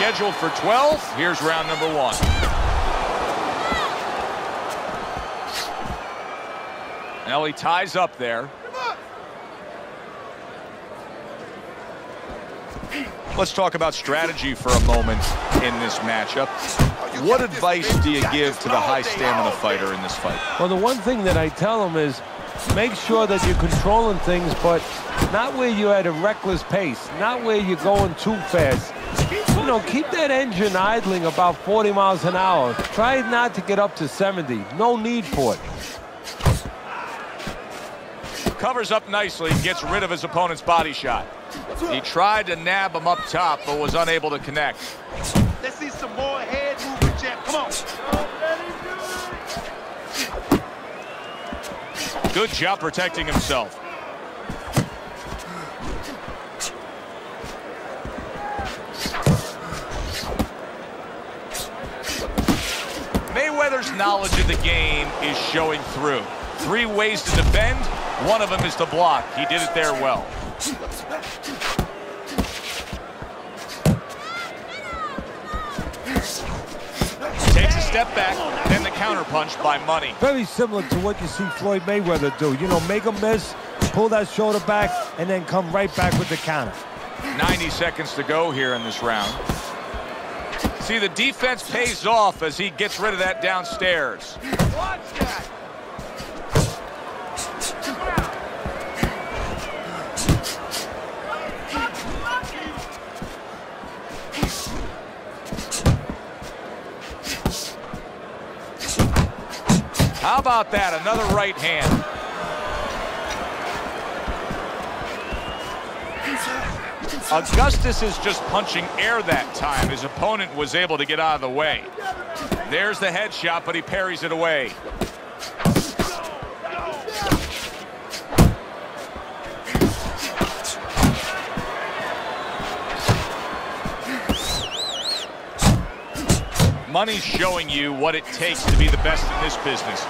scheduled for 12. Here's round number one. Now he ties up there. Let's talk about strategy for a moment in this matchup. What advice do you give to the high stamina fighter in this fight? Well, the one thing that I tell him is make sure that you're controlling things, but not where you're at a reckless pace, not where you're going too fast. You know, keep that engine idling about 40 miles an hour. Try not to get up to 70. No need for it. Covers up nicely, gets rid of his opponent's body shot. He tried to nab him up top, but was unable to connect. Let's see some more head movement, Jeff. Come on. Good job protecting himself. The game is showing through. Three ways to defend. One of them is to block. He did it there well. Takes a step back, then the counterpunch by Money. Very similar to what you see Floyd Mayweather do. You know, make a miss, pull that shoulder back, and then come right back with the counter. 90 seconds to go here in this round. See, the defense pays off as he gets rid of that downstairs. Watch that. How about that? Another right hand. Augustus is just punching air that time. His opponent was able to get out of the way. There's the headshot, but he parries it away. Money's showing you what it takes to be the best in this business.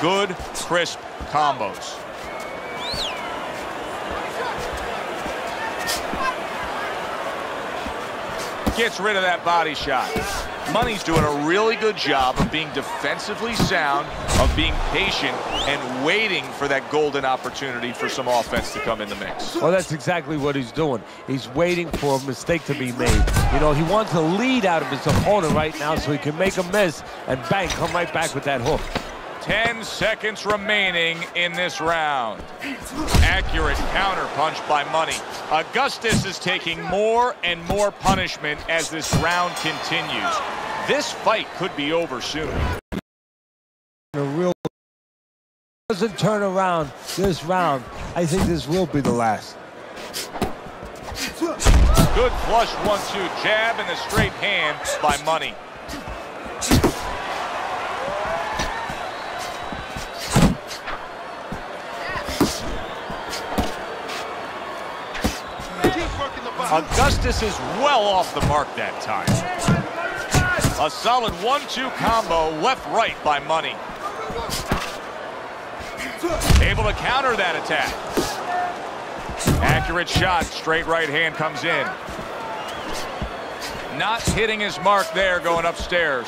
Good, crisp combos. Gets rid of that body shot. Money's doing a really good job of being defensively sound, of being patient, and waiting for that golden opportunity for some offense to come in the mix. Well, that's exactly what he's doing. He's waiting for a mistake to be made. You know, he wants a lead out of his opponent right now so he can make a miss and bang, come right back with that hook. 10 seconds remaining in this round. Accurate counter punch by Money. Augustus is taking more and more punishment as this round continues. This fight could be over soon. A real doesn't turn around this round. I think this will be the last. Good flush one-two jab and the straight hand by Money. Augustus is well off the mark that time. A solid one-two combo left-right by Money. Able to counter that attack. Accurate shot, straight right hand comes in. Not hitting his mark there going upstairs.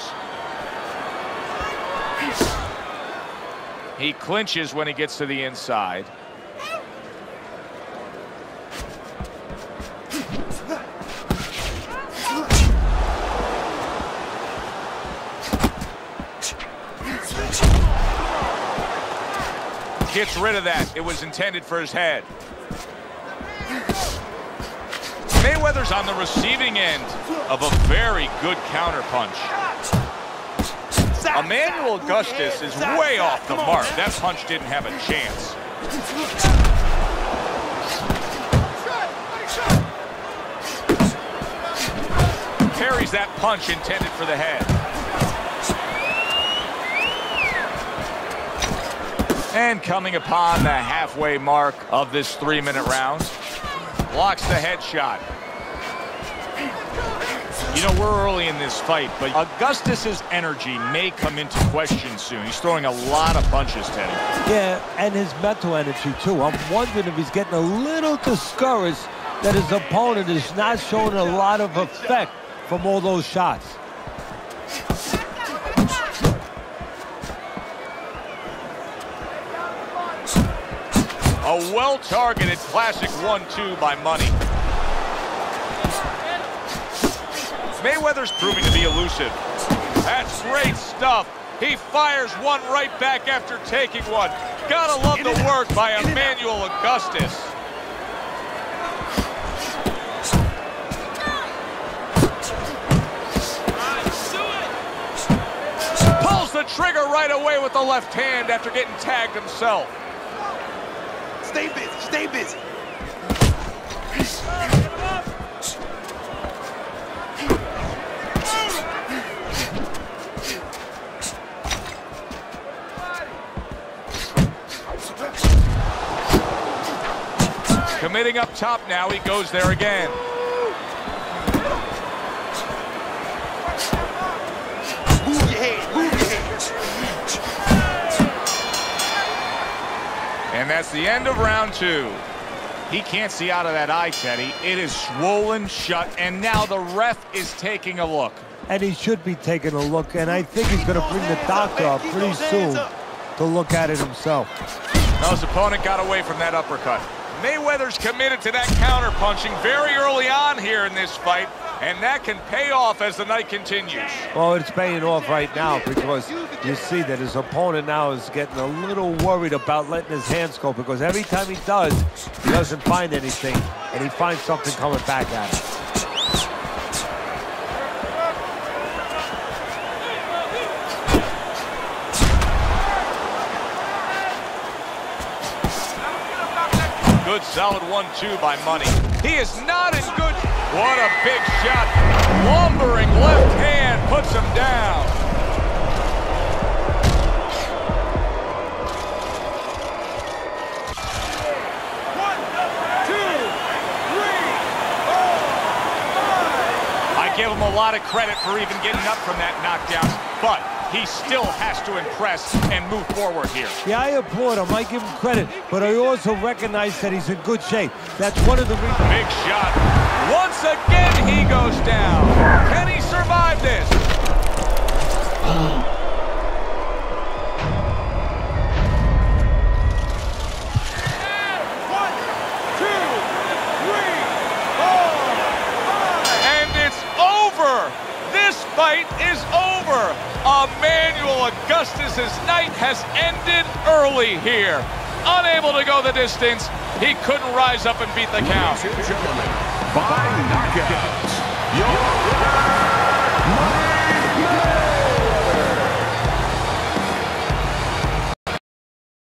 He clinches when he gets to the inside. Gets rid of that. It was intended for his head. Mayweather's on the receiving end of a very good counterpunch. Emmanuel Augustus is way off the mark. That punch didn't have a chance. Parries that punch intended for the head. And coming upon the halfway mark of this three-minute round, blocks the headshot. You know, we're early in this fight, but Augustus's energy may come into question soon. He's throwing a lot of punches, Teddy. Yeah, and his mental energy, too. I'm wondering if he's getting a little discouraged that his opponent is not showing a lot of effect from all those shots. A well-targeted classic 1-2 by Money. Mayweather's proving to be elusive. That's great stuff. He fires one right back after taking one. Gotta love the work by Emmanuel Augustus. Pulls the trigger right away with the left hand after getting tagged himself. Stay busy, stay busy. Committing up top now, he goes there again. That's the end of round two. He can't see out of that eye, Teddy. It is swollen shut, and now the ref is taking a look. And he should be taking a look, and I think he's going to bring the doctor up pretty soon to look at it himself. Now his opponent got away from that uppercut. Mayweather's committed to that counter punching very early on here in this fight, and that can pay off as the night continues. Well, it's paying off right now because you see that his opponent now is getting a little worried about letting his hands go because every time he does, he doesn't find anything, and he finds something coming back at him. Good solid one-two by Money. He is not in good... What a big shot. Lumbering left hand puts him down. One, two, three, four, I give him a lot of credit for even getting up from that knockdown, but he still has to impress and move forward here. Yeah, I applaud him. I give him credit, but I also recognize that he's in good shape. That's one of the reasons. Big shot. Once again, he goes down. Can he survive this? And it's over. This fight is over. Emmanuel Augustus's night has ended early here. Unable to go the distance, he couldn't rise up and beat the count. By knockout, your